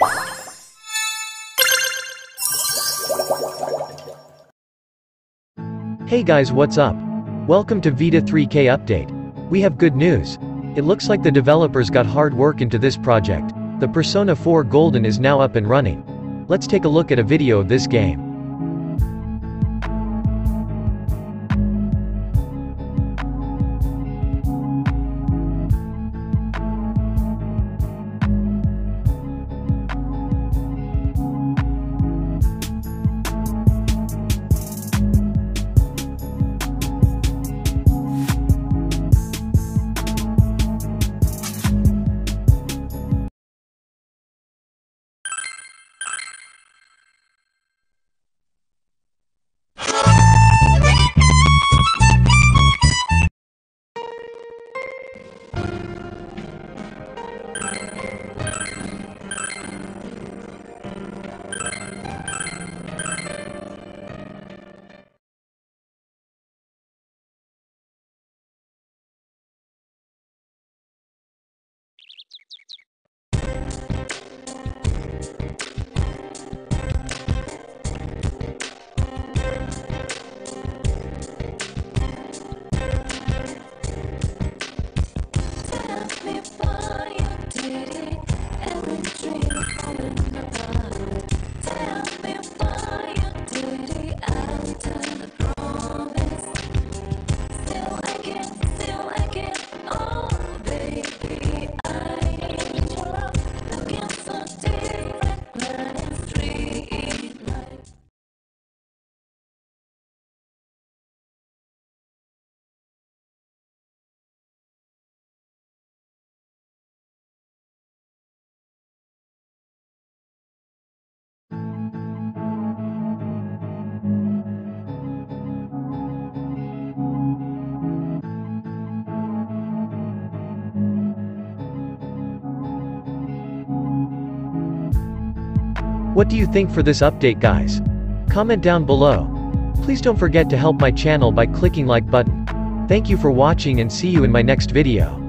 Hey guys what's up? Welcome to Vita 3K update. We have good news. It looks like the developers got hard work into this project. The Persona 4 Golden is now up and running. Let's take a look at a video of this game. Dream What do you think for this update guys? Comment down below. Please don't forget to help my channel by clicking like button. Thank you for watching and see you in my next video.